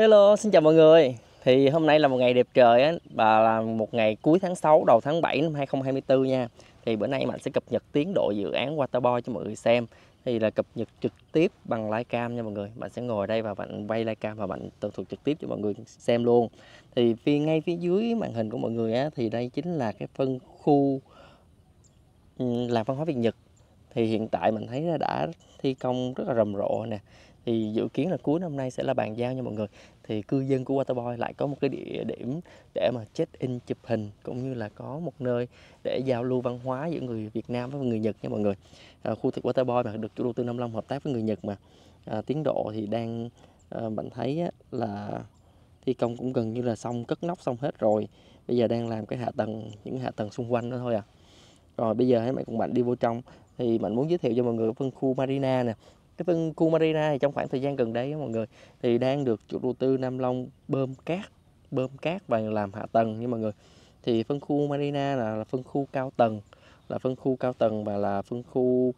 Hello, xin chào mọi người. Thì hôm nay là một ngày đẹp trời á và là một ngày cuối tháng 6 đầu tháng 7 năm 2024 nha. Thì bữa nay mình sẽ cập nhật tiến độ dự án Waterboy cho mọi người xem. Thì là cập nhật trực tiếp bằng live cam nha mọi người. Bạn sẽ ngồi đây và bạn quay live cam và bạn tường thuật trực tiếp cho mọi người xem luôn. Thì phía ngay phía dưới màn hình của mọi người á thì đây chính là cái phân khu ừ, làm văn hóa Việt Nhật. Thì hiện tại mình thấy đã thi công rất là rầm rộ nè thì dự kiến là cuối năm nay sẽ là bàn giao nha mọi người. Thì cư dân của Waterboy lại có một cái địa điểm để mà check in chụp hình cũng như là có một nơi để giao lưu văn hóa giữa người Việt Nam với người Nhật nha mọi người. À, khu thực Waterboy mà được chủ đầu tư Nam Long hợp tác với người Nhật mà à, tiến độ thì đang à, bạn thấy á, là thi công cũng gần như là xong cất nóc xong hết rồi. Bây giờ đang làm cái hạ tầng những hạ tầng xung quanh đó thôi à. Rồi bây giờ hãy mày cùng bạn đi vô trong. Thì mình muốn giới thiệu cho mọi người phân khu Marina nè cái phân khu Marina thì trong khoảng thời gian gần đây mọi người thì đang được chủ đầu tư Nam Long bơm cát bơm cát và làm hạ tầng nha mọi người. Thì phân khu Marina là, là phân khu cao tầng là phân khu cao tầng và là phân khu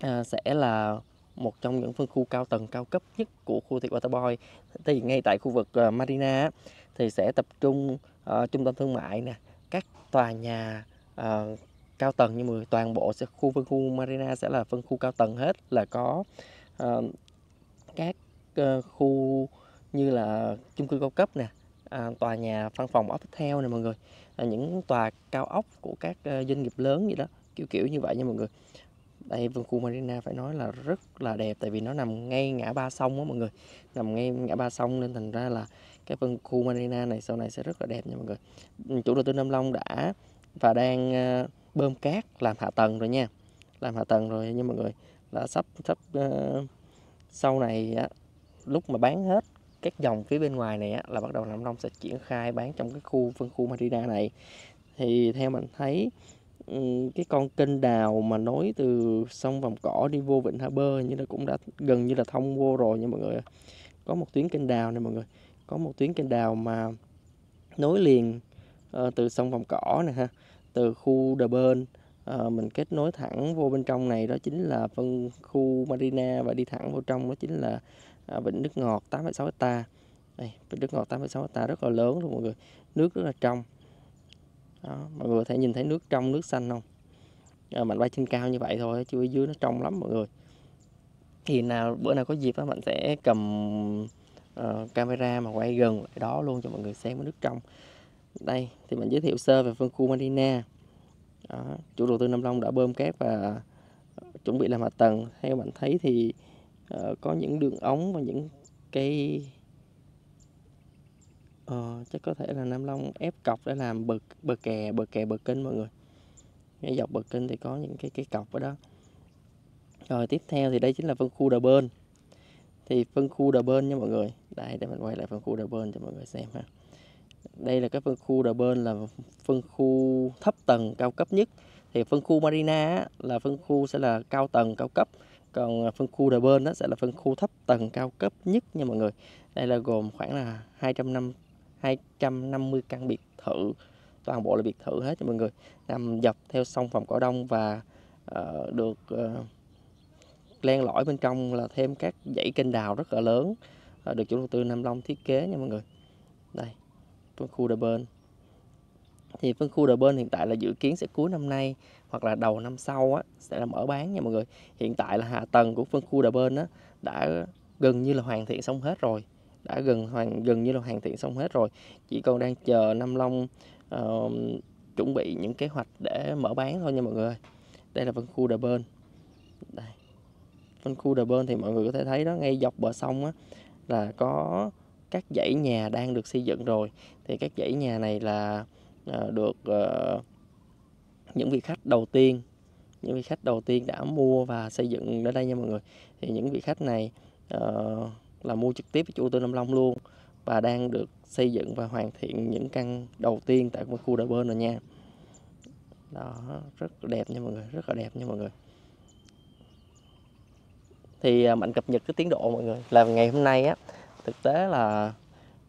à, sẽ là một trong những phân khu cao tầng cao cấp nhất của khu thị Waterboy thì ngay tại khu vực uh, Marina thì sẽ tập trung uh, trung tâm thương mại nè các tòa nhà uh, cao tầng như mọi người toàn bộ sẽ khu phân khu Marina sẽ là phân khu cao tầng hết là có uh, các uh, khu như là chung cư cao cấp nè à, tòa nhà văn phòng office nè mọi người à, những tòa cao ốc của các uh, doanh nghiệp lớn gì đó kiểu kiểu như vậy nha mọi người. Đây phân khu Marina phải nói là rất là đẹp tại vì nó nằm ngay ngã ba sông á mọi người nằm ngay ngã ba sông nên thành ra là cái phân khu Marina này sau này sẽ rất là đẹp nha mọi người. Chủ đầu tư Nam Long đã và đang uh, bơm cát làm hạ tầng rồi nha. Làm hạ tầng rồi nha mọi người. Là sắp sắp uh, sau này á, lúc mà bán hết các dòng phía bên ngoài này á, là bắt đầu Nam Long sẽ triển khai bán trong cái khu phân khu Marina này. Thì theo mình thấy ừ, cái con kênh đào mà nối từ sông Vòng Cỏ đi vô Vịnh Hạ Bơ như là cũng đã gần như là thông vô rồi nha mọi người. Có một tuyến kênh đào này mọi người. Có một tuyến kênh đào mà nối liền uh, từ sông Vòng Cỏ nè ha từ khu Đờ Bơn à, mình kết nối thẳng vô bên trong này đó chính là phân khu Marina và đi thẳng vô trong đó chính là à, vịnh nước ngọt 8,6 hecta. Đây vịnh nước ngọt 8,6 hecta rất là lớn luôn mọi người nước rất là trong. Đó, mọi người có thể nhìn thấy nước trong nước xanh không? À, mình bay trên cao như vậy thôi chứ ở dưới nó trong lắm mọi người. Thì nào bữa nào có dịp đó mình sẽ cầm uh, camera mà quay gần lại đó luôn cho mọi người xem cái nước trong đây thì mình giới thiệu sơ về phân khu Marina. Đó, chủ đầu tư Nam Long đã bơm cát và ờ, chuẩn bị làm hạ tầng. Theo bạn thấy thì uh, có những đường ống và những cái uh, chắc có thể là Nam Long ép cọc để làm bờ bờ kè bờ kè bờ kênh mọi người. Ngay dọc bờ kênh thì có những cái cái cọc ở đó. Rồi tiếp theo thì đây chính là phân khu đờ bơn. Thì phân khu đờ bơn nha mọi người. Đây để mình quay lại phân khu đờ bơn cho mọi người xem ha đây là cái phân khu đờ bên là phân khu thấp tầng cao cấp nhất. Thì phân khu Marina là phân khu sẽ là cao tầng cao cấp. Còn à, phân khu đờ bên đó sẽ là phân khu thấp tầng cao cấp nhất nha mọi người. Đây là gồm khoảng là 250 250 căn biệt thự. Toàn bộ là biệt thự hết cho mọi người. Nằm dọc theo sông Phòng Cỏ Đông và uh, được uh, len lỏi bên trong là thêm các dãy kênh đào rất là lớn. Uh, được chủ đầu tư Nam Long thiết kế nha mọi người. Đây phân khu đờ bên thì phân khu đờ bên hiện tại là dự kiến sẽ cuối năm nay hoặc là đầu năm sau á, sẽ là mở bán nha mọi người. Hiện tại là hạ tầng của phân khu đờ bên á, đã gần như là hoàn thiện xong hết rồi. Đã gần hoàn gần như là hoàn thiện xong hết rồi. Chỉ còn đang chờ Nam Long uh, chuẩn bị những kế hoạch để mở bán thôi nha mọi người đây là phân khu đờ bên đây. Phân khu đờ bên thì mọi người có thể thấy đó ngay dọc bờ sông á, là có các dãy nhà đang được xây dựng rồi. Thì các dãy nhà này là uh, được uh, những vị khách đầu tiên những vị khách đầu tiên đã mua và xây dựng ở đây nha mọi người. Thì những vị khách này uh, là mua trực tiếp với chủ tư Nam Long luôn và đang được xây dựng và hoàn thiện những căn đầu tiên tại một khu đại bên rồi nha. Đó rất đẹp nha mọi người rất là đẹp nha mọi người. Thì mạnh cập nhật cái tiến độ mọi người. Là ngày hôm nay á thực tế là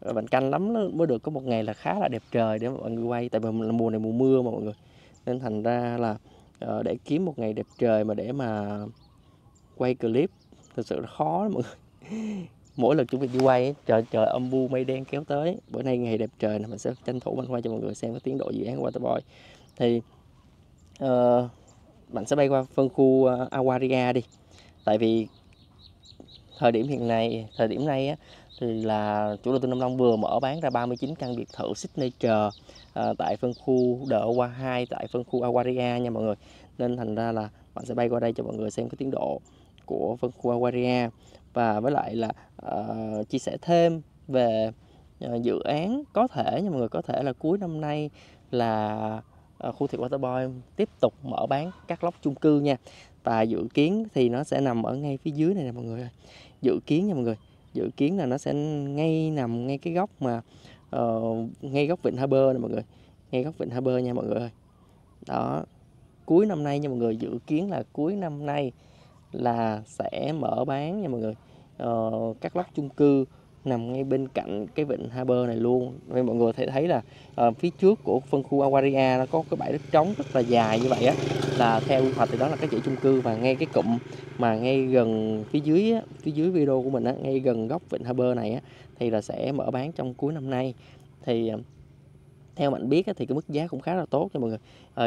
ờ, mình canh lắm nó mới được có một ngày là khá là đẹp trời để mọi người quay tại vì là mùa này mùa mưa mà mọi người. Nên thành ra là ờ, để kiếm một ngày đẹp trời mà để mà quay clip thực sự là khó lắm mọi người. Mỗi lần chuẩn bị đi quay trời trời âm u mây đen kéo tới. Bữa nay ngày đẹp trời này mình sẽ tranh thủ mình quay cho mọi người xem cái tiến độ dự án Waterboy. Thì ờ, uh, bạn sẽ bay qua phân khu uh, Awaria đi. Tại vì thời điểm hiện nay thời điểm này á, thì là chủ đầu tư Nam Long vừa mở bán ra 39 căn biệt thự Signature à, tại phân khu Đợ Qua 2 tại phân khu Aquaria nha mọi người. Nên thành ra là bạn sẽ bay qua đây cho mọi người xem cái tiến độ của phân khu Aquaria và với lại là uh, chia sẻ thêm về uh, dự án có thể nha mọi người có thể là cuối năm nay là uh, khu thị Waterboy tiếp tục mở bán các lốc chung cư nha. Và dự kiến thì nó sẽ nằm ở ngay phía dưới này nè mọi người dự kiến nha mọi người dự kiến là nó sẽ ngay nằm ngay cái góc mà uh, ngay góc vịnh Harbour này mọi người. Ngay góc vịnh Harbour nha mọi người ơi. Đó. Cuối năm nay nha mọi người dự kiến là cuối năm nay là sẽ mở bán nha mọi người. Uh, các lốc chung cư nằm ngay bên cạnh cái vịnh Harbour này luôn. Nên mọi người thể thấy là uh, phía trước của phân khu Aquaria nó có cái bãi đất trống rất là dài như vậy á là theo quy hoạch thì đó là cái dãy chung cư và ngay cái cụm mà ngay gần phía dưới á, phía dưới video của mình á, ngay gần góc vịnh Harbour này á, thì là sẽ mở bán trong cuối năm nay. Thì uh, theo mình biết á, thì cái mức giá cũng khá là tốt cho mọi người.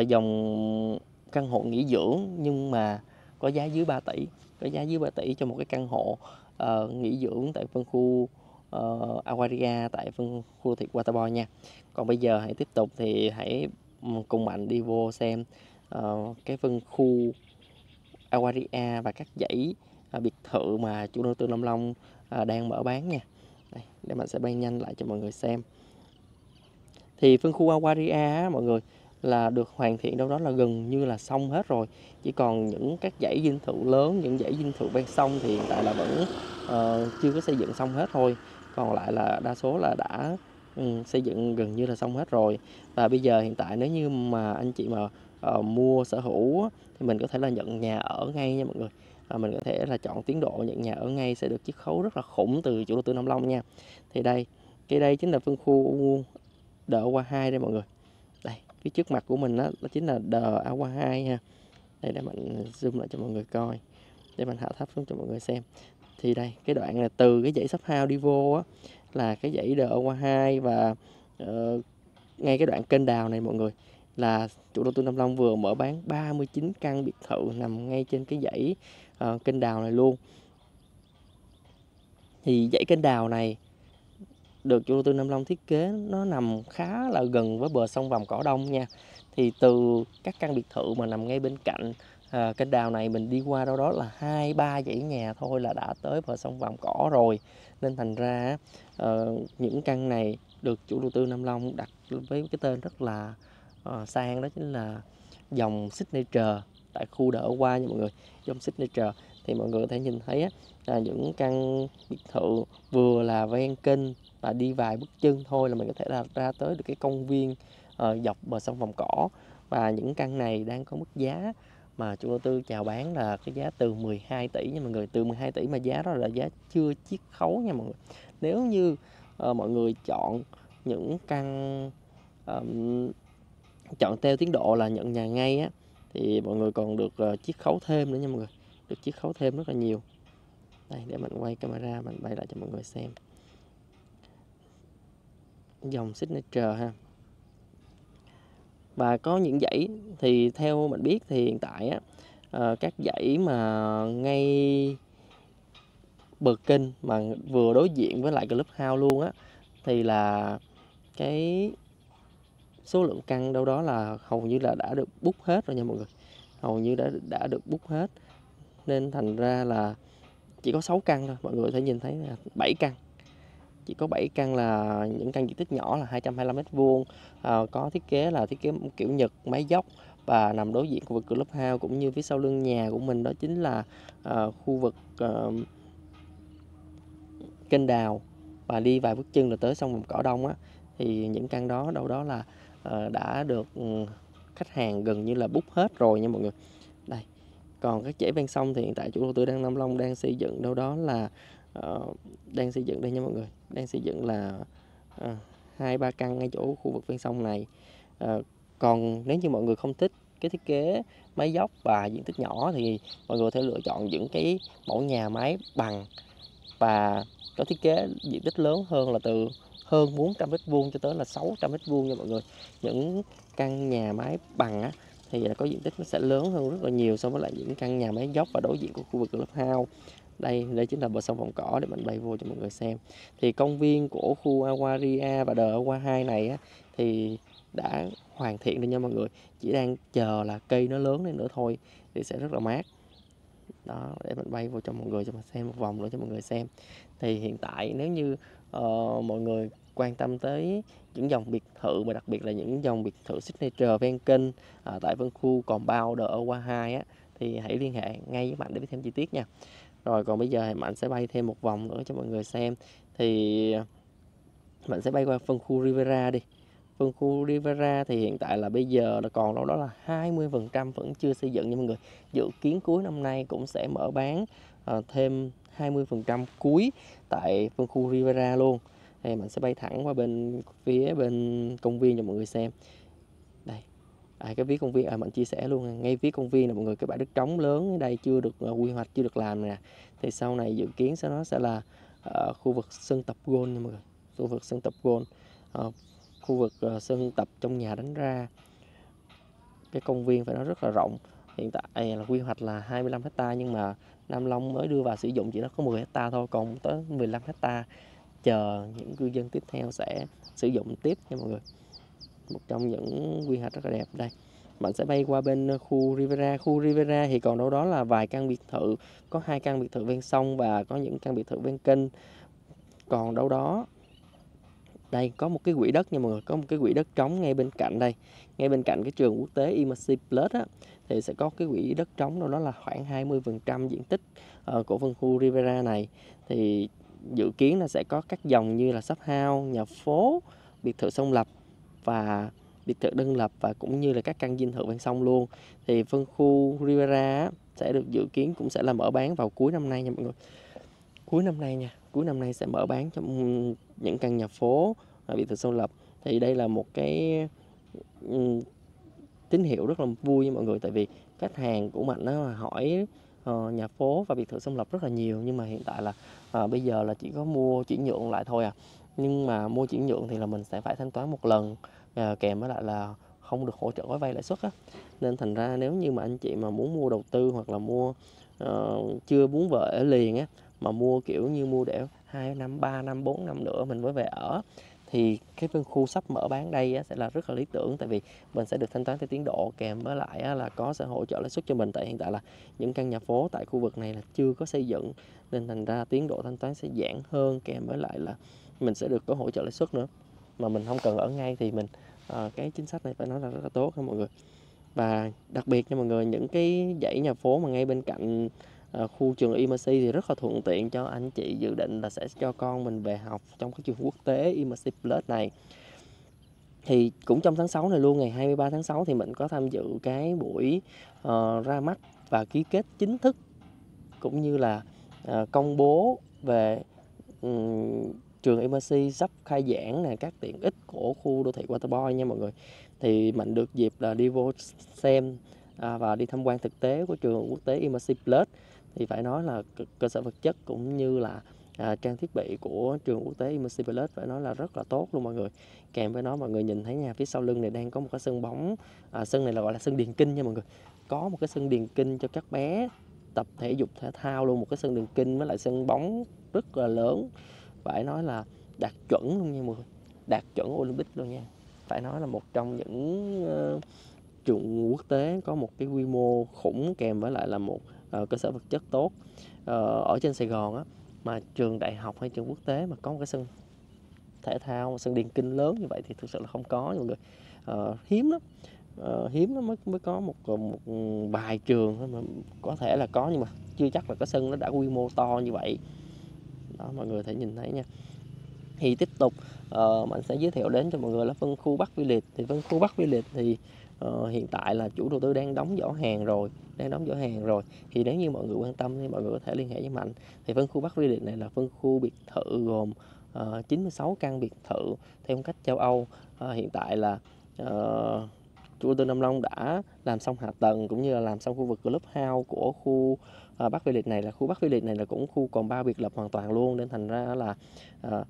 Uh, dòng căn hộ nghỉ dưỡng nhưng mà có giá dưới 3 tỷ có giá dưới 3 tỷ cho một cái căn hộ uh, nghỉ dưỡng tại phân khu uh, Aquaria tại phân khu thị Waterboy nha. Còn bây giờ hãy tiếp tục thì hãy ừ, cùng mạnh đi vô xem uh, cái phân khu Aquaria và các dãy uh, biệt thự mà chủ đầu tư Long Long uh, đang mở bán nha. Đây, để mình sẽ bay nhanh lại cho mọi người xem. Thì phân khu Aquaria mọi người là được hoàn thiện đâu đó là gần như là xong hết rồi. Chỉ còn những các dãy dinh thự lớn những dãy dinh thự ven sông thì hiện tại là vẫn uh, chưa có xây dựng xong hết thôi còn lại là đa số là đã um, xây dựng gần như là xong hết rồi. Và bây giờ hiện tại nếu như mà anh chị mà uh, mua sở hữu thì mình có thể là nhận nhà ở ngay nha mọi người. Và mình có thể là chọn tiến độ nhận nhà ở ngay sẽ được chiết khấu rất là khủng từ chủ đầu tư Nam Long nha. Thì đây cái đây chính là phân khu đỡ qua hai đây mọi người. Đây phía trước mặt của mình đó, đó chính là đờ qua hai ha. Đây để mình zoom lại cho mọi người coi. Để mình hạ thấp xuống cho mọi người xem thì đây cái đoạn là từ cái dãy sắp hao đi vô á là cái dãy đờ qua hai và uh, ngay cái đoạn kênh đào này mọi người là chủ đầu tư Nam Long vừa mở bán 39 căn biệt thự nằm ngay trên cái dãy uh, kênh đào này luôn. Thì dãy kênh đào này được chủ đầu tư Nam Long thiết kế nó nằm khá là gần với bờ sông Vàm Cỏ Đông nha. Thì từ các căn biệt thự mà nằm ngay bên cạnh Ờ, à, kênh đào này mình đi qua đâu đó là hai ba dãy nhà thôi là đã tới bờ sông Vàm Cỏ rồi. Nên thành ra à, những căn này được chủ đầu tư Nam Long đặt với cái tên rất là à, sang đó chính là dòng signature. Tại khu đỡ qua nha mọi người dòng signature. Thì mọi người có thể nhìn thấy á, là những căn biệt thự vừa là ven kênh và đi vài bước chân thôi là mình có thể là ra tới được cái công viên uh, dọc bờ sông Vòng Cỏ. Và những căn này đang có mức giá mà chủ đầu tư chào bán là cái giá từ 12 tỷ nha mọi người từ 12 tỷ mà giá đó là giá chưa chiết khấu nha mọi người. Nếu như uh, mọi người chọn những căn um, chọn theo tiến độ là nhận nhà ngay á thì mọi người còn được uh, chiết khấu thêm nữa nha mọi người được chiết khấu thêm rất là nhiều. Đây để mình quay camera mình bay lại cho mọi người xem. Dòng signature ha và có những dãy thì theo mình biết thì hiện tại á ờ, các dãy mà ngay bờ kênh mà vừa đối diện với lại club house luôn á, thì là cái số lượng căn đâu đó là hầu như là đã được bút hết rồi nha mọi người. Hầu như đã đã được bút hết. Nên thành ra là chỉ có 6 căn thôi, mọi người có thể nhìn thấy là 7 căn chỉ có 7 căn là những căn diện tích nhỏ là 225 mét vuông. À, có thiết kế là thiết kế kiểu Nhật máy dốc và nằm đối diện khu vực club house cũng như phía sau lưng nhà của mình đó chính là à, khu vực à, kênh đào và đi vài bước chân là tới sông vùng cỏ đông á. Thì những căn đó đâu đó là à, đã được ừ, khách hàng gần như là bút hết rồi nha mọi người. Đây còn các dãy ven sông thì hiện tại chủ đầu tư đang Nam Long đang xây dựng đâu đó là uh, đang xây dựng đây nha mọi người. Đang xây dựng là ờ, hai uh, ba căn ngay chỗ khu vực ven sông này. Uh, còn nếu như mọi người không thích cái thiết kế máy dốc và diện tích nhỏ thì mọi người có thể lựa chọn những cái mẫu nhà máy bằng và có thiết kế diện tích lớn hơn là từ hơn 400 mét vuông cho tới là 600 mét vuông nha mọi người. Những căn nhà máy bằng á thì là có diện tích nó sẽ lớn hơn rất là nhiều so với lại những căn nhà máy dốc và đối diện của khu vực clubhouse đây đây chính là bờ sông vòng cỏ để mình bay vô cho mọi người xem. Thì công viên của khu aquaria và đờ qua 2 này á, thì đã hoàn thiện rồi nha mọi người. Chỉ đang chờ là cây nó lớn lên nữa thôi thì sẽ rất là mát. Đó để mình bay vô cho mọi người cho mình xem một vòng nữa cho mọi người xem. Thì hiện tại nếu như uh, mọi người quan tâm tới những dòng biệt thự mà đặc biệt là những dòng biệt thự signature ven kênh ờ, uh, tại phân khu còn bao đờ qua hai á thì hãy liên hệ ngay với bạn để biết thêm chi tiết nha rồi còn bây giờ thì mạnh sẽ bay thêm một vòng nữa cho mọi người xem. Thì à, mạnh sẽ bay qua phân khu Rivera đi. Phân khu Rivera thì hiện tại là bây giờ là còn đâu đó là 20% vẫn chưa xây dựng nha mọi người. Dự kiến cuối năm nay cũng sẽ mở bán uh, thêm 20% cuối tại phân khu Rivera luôn. Thì mình sẽ bay thẳng qua bên phía bên công viên cho mọi người xem à, cái ví công viên à, mình chia sẻ luôn ngay ví công viên là mọi người cái bãi đất trống lớn ở đây chưa được uh, quy hoạch chưa được làm nè. Thì sau này dự kiến sẽ nó sẽ là uh, khu vực sân tập gôn nha mọi người khu vực sân tập gôn. Uh, khu vực uh, sân tập trong nhà đánh ra. Cái công viên phải nói rất là rộng hiện tại à, là quy hoạch là 25 hecta nhưng mà Nam Long mới đưa vào sử dụng chỉ nó có 10 hecta thôi còn tới 15 hecta chờ những cư dân tiếp theo sẽ sử dụng tiếp nha mọi người một trong những quy hoạch rất là đẹp đây. Bạn sẽ bay qua bên khu Rivera. Khu Rivera thì còn đâu đó là vài căn biệt thự. Có hai căn biệt thự ven sông và có những căn biệt thự ven kênh. Còn đâu đó đây có một cái quỹ đất nha mọi người. Có một cái quỹ đất trống ngay bên cạnh đây. Ngay bên cạnh cái trường quốc tế Immersive Plus á, thì sẽ có cái quỹ đất trống đâu đó là khoảng 20% diện tích uh, của phân khu Rivera này. Thì dự kiến là sẽ có các dòng như là shop house, nhà phố, biệt thự sông lập và biệt thự đơn lập và cũng như là các căn dinh thự ven sông luôn. Thì phân khu Rivera sẽ được dự kiến cũng sẽ là mở bán vào cuối năm nay nha mọi người. Cuối năm nay nha cuối năm nay sẽ mở bán cho những căn nhà phố và biệt thự sông lập. Thì đây là một cái tín hiệu rất là vui nha mọi người tại vì khách hàng của mình nó hỏi uh, nhà phố và biệt thự sông lập rất là nhiều. Nhưng mà hiện tại là uh, bây giờ là chỉ có mua chuyển nhượng lại thôi à nhưng mà mua chuyển nhượng thì là mình sẽ phải thanh toán một lần à, kèm với lại là không được hỗ trợ gói vay lãi suất á. Nên thành ra nếu như mà anh chị mà muốn mua đầu tư hoặc là mua uh, chưa muốn vợ ở liền á mà mua kiểu như mua để 2 năm 3 năm 4 năm nữa mình mới về ở thì cái phân khu sắp mở bán đây á, sẽ là rất là lý tưởng. Tại vì mình sẽ được thanh toán theo tiến độ kèm với lại á, là có sẽ hỗ trợ lãi suất cho mình. Tại hiện tại là những căn nhà phố tại khu vực này là chưa có xây dựng nên thành ra tiến độ thanh toán sẽ giãn hơn kèm với lại là mình sẽ được có hỗ trợ lãi suất nữa. Mà mình không cần ở ngay thì mình à, cái chính sách này phải nói là rất là tốt ha mọi người. Và đặc biệt nha mọi người những cái dãy nhà phố mà ngay bên cạnh à, khu trường IMC thì rất là thuận tiện cho anh chị dự định là sẽ cho con mình về học trong cái trường quốc tế IMC Plus này. Thì cũng trong tháng 6 này luôn ngày 23 tháng 6 thì mình có tham dự cái buổi uh, ra mắt và ký kết chính thức cũng như là uh, công bố về um, trường MRC sắp khai giảng nè các tiện ích của khu đô thị Waterboy nha mọi người. Thì mình được dịp là đi vô xem à, và đi tham quan thực tế của trường quốc tế MRC Plus. Thì phải nói là cơ sở vật chất cũng như là à, trang thiết bị của trường quốc tế MRC Plus phải nói là rất là tốt luôn mọi người. Kèm với nó mọi người nhìn thấy nha phía sau lưng này đang có một cái sân bóng à, sân này là gọi là sân điền kinh nha mọi người. Có một cái sân điền kinh cho các bé tập thể dục thể thao luôn một cái sân điền kinh với lại sân bóng rất là lớn phải nói là đạt chuẩn luôn nha mọi người đạt chuẩn Olympic luôn nha. Phải nói là một trong những uh, trường quốc tế có một cái quy mô khủng kèm với lại là một uh, cơ sở vật chất tốt uh, ở trên Sài Gòn á mà trường đại học hay trường quốc tế mà có một cái sân thể thao sân điền kinh lớn như vậy thì thực sự là không có mọi người. Uh, hiếm lắm. Uh, hiếm lắm mới mới có một một vài trường mà có thể là có nhưng mà chưa chắc là cái sân nó đã quy mô to như vậy đó mọi người thể nhìn thấy nha. Thì tiếp tục ờ, uh, mình sẽ giới thiệu đến cho mọi người là phân khu Bắc Village thì phân khu Bắc Village thì uh, hiện tại là chủ đầu tư đang đóng giỏ hàng rồi đang đóng giỏ hàng rồi. Thì nếu như mọi người quan tâm thì mọi người có thể liên hệ với mạnh. Thì phân khu Bắc Village này là phân khu biệt thự gồm ờ, uh, 96 căn biệt thự theo phong cách châu Âu. Uh, hiện tại là uh, chủ đầu tư Nam Long đã làm xong hạ tầng cũng như là làm xong khu vực clubhouse của khu à, Bắc Village này là khu Bắc Village này là cũng khu còn ba biệt lập hoàn toàn luôn nên thành ra là à,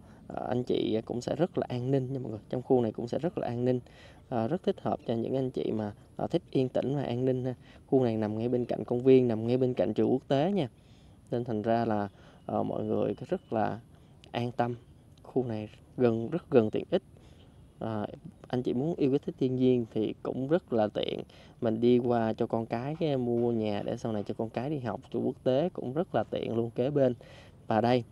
anh chị cũng sẽ rất là an ninh nha mọi người. Trong khu này cũng sẽ rất là an ninh à, rất thích hợp cho những anh chị mà à, thích yên tĩnh và an ninh ha. khu này nằm ngay bên cạnh công viên nằm ngay bên cạnh trường quốc tế nha. Nên thành ra là à, mọi người rất là an tâm. Khu này gần rất gần tiện ích à, anh chị muốn yêu thích thiên nhiên thì cũng rất là tiện. Mình đi qua cho con cái cái mua nhà để sau này cho con cái đi học trường quốc tế cũng rất là tiện luôn kế bên. Và đây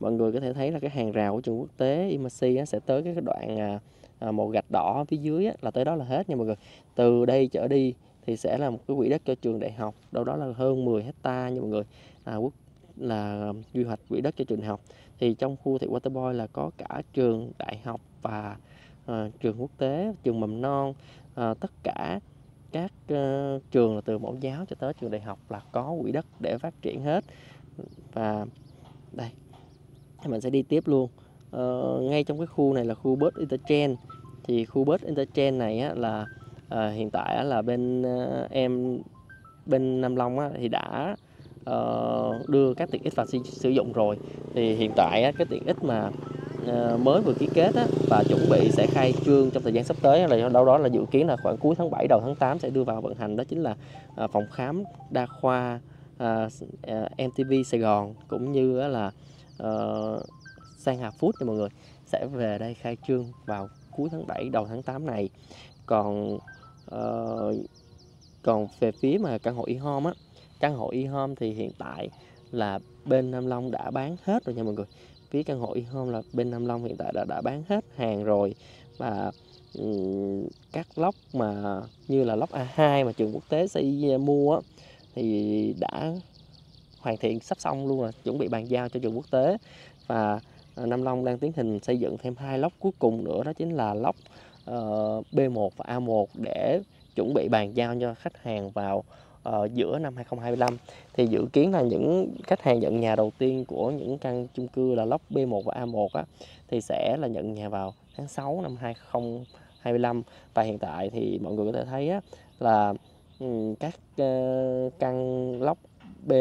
mọi người có thể thấy là cái hàng rào của trường quốc tế Imasi sẽ tới cái đoạn à, à, một gạch đỏ phía dưới á, là tới đó là hết nha mọi người. Từ đây trở đi thì sẽ là một cái quỹ đất cho trường đại học đâu đó là hơn 10 hecta nha mọi người. À, quốc là quy hoạch quỹ đất cho trường đại học. Thì trong khu thị Waterboy là có cả trường đại học và à, trường quốc tế trường mầm non à, tất cả các uh, trường là từ mẫu giáo cho tới trường đại học là có quỹ đất để phát triển hết. Và đây mình sẽ đi tiếp luôn. Uh, ngay trong cái khu này là khu bus interchange. Thì khu bus interchange này á, là uh, hiện tại á, là bên uh, em bên Nam Long á, thì đã uh, đưa các tiện ích vào sử dụng rồi. Thì hiện tại á, cái tiện ích mà Ờ, mới vừa ký kết á, và chuẩn bị sẽ khai trương trong thời gian sắp tới là đâu đó là dự kiến là khoảng cuối tháng 7 đầu tháng 8 sẽ đưa vào vận hành đó chính là à, phòng khám đa khoa à, à, MTV Sài Gòn cũng như là ờ, Sang Hà Food nha mọi người sẽ về đây khai trương vào cuối tháng 7 đầu tháng 8 này. Còn uh, còn về phía mà căn hộ e-home á căn hộ e-home thì hiện tại là bên Nam Long đã bán hết rồi nha mọi người phía căn hộ e-home là bên Nam Long hiện tại đã đã bán hết hàng rồi. Và um, các lốc mà như là lốc A2 mà trường quốc tế xây e, mua á, thì đã hoàn thiện sắp xong luôn rồi chuẩn bị bàn giao cho trường quốc tế. Và à, Nam Long đang tiến hành xây dựng thêm hai lốc cuối cùng nữa đó chính là lốc uh, B1 và A1 để chuẩn bị bàn giao cho khách hàng vào uh, giữa năm 2025 thì dự kiến là những khách hàng nhận nhà đầu tiên của những căn chung cư là lốc B1 và A1 á, thì sẽ là nhận nhà vào tháng 6 năm 2025 và hiện tại thì mọi người có thể thấy á, là um, các uh, căn lốc B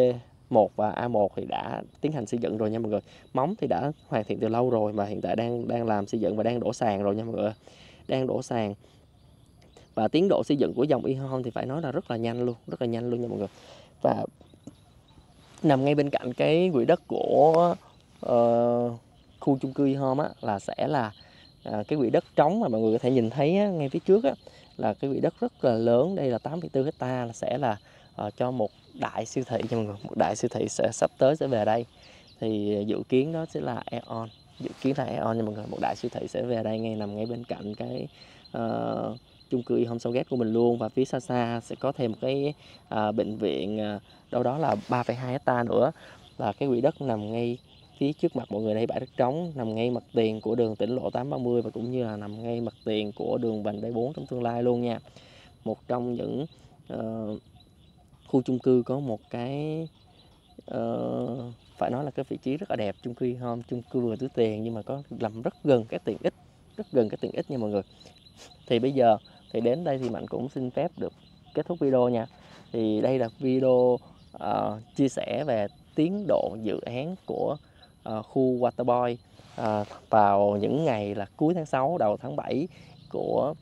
1 và A1 thì đã tiến hành xây dựng rồi nha mọi người. Móng thì đã hoàn thiện từ lâu rồi mà hiện tại đang đang làm xây dựng và đang đổ sàn rồi nha mọi người. Đang đổ sàn. Và tiến độ xây dựng của dòng e-home thì phải nói là rất là nhanh luôn, rất là nhanh luôn nha mọi người. Và nằm ngay bên cạnh cái quỹ đất của uh, khu chung cư e-home á là sẽ là uh, cái quỹ đất trống mà mọi người có thể nhìn thấy á, ngay phía trước á, là cái quỹ đất rất là lớn. Đây là 8,4 hecta là sẽ là uh, cho một đại siêu thị cho mọi người. Một đại siêu thị sẽ sắp tới sẽ về đây. Thì dự kiến đó sẽ là Eon, dự kiến là Eon nha mọi người. Một đại siêu thị sẽ về đây ngay nằm ngay bên cạnh cái uh, chung cư Home Southgate của mình luôn. Và phía xa xa sẽ có thêm một cái à, bệnh viện à, đâu đó là 3,2 hecta nữa. Là cái quỹ đất nằm ngay phía trước mặt mọi người đây bãi đất trống nằm ngay mặt tiền của đường tỉnh lộ 830 và cũng như là nằm ngay mặt tiền của đường vành đai 4 trong tương lai luôn nha. Một trong những uh, khu chung cư có một cái uh, phải nói là cái vị trí rất là đẹp chung cư home chung cư vừa túi tiền nhưng mà có nằm rất gần cái tiện ích rất gần cái tiện ích nha mọi người. Thì bây giờ thì đến đây thì mạnh cũng xin phép được kết thúc video nha. Thì đây là video uh, chia sẻ về tiến độ dự án của uh, khu Waterboy uh, vào những ngày là cuối tháng 6 đầu tháng 7 của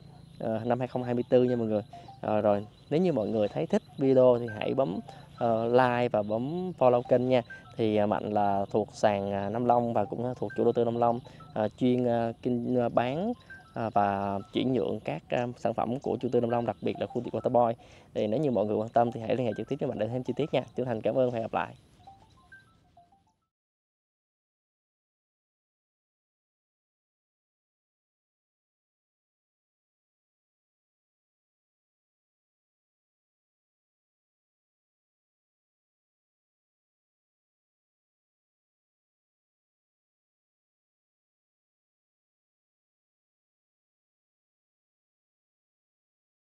uh, năm 2024 nha mọi người. Uh, rồi nếu như mọi người thấy thích video thì hãy bấm uh, like và bấm follow kênh nha. Thì uh, mạnh là thuộc sàn uh, Nam Long và cũng thuộc chủ đầu tư Nam Long uh, chuyên uh, kinh uh, bán À, và chuyển nhượng các à, sản phẩm của chủ tư Nam Long, đặc biệt là khu tiệm Waterboy. Thì nếu như mọi người quan tâm thì hãy liên hệ trực tiếp với mình để thêm chi tiết nha. Chân thành, cảm ơn và hẹn gặp lại.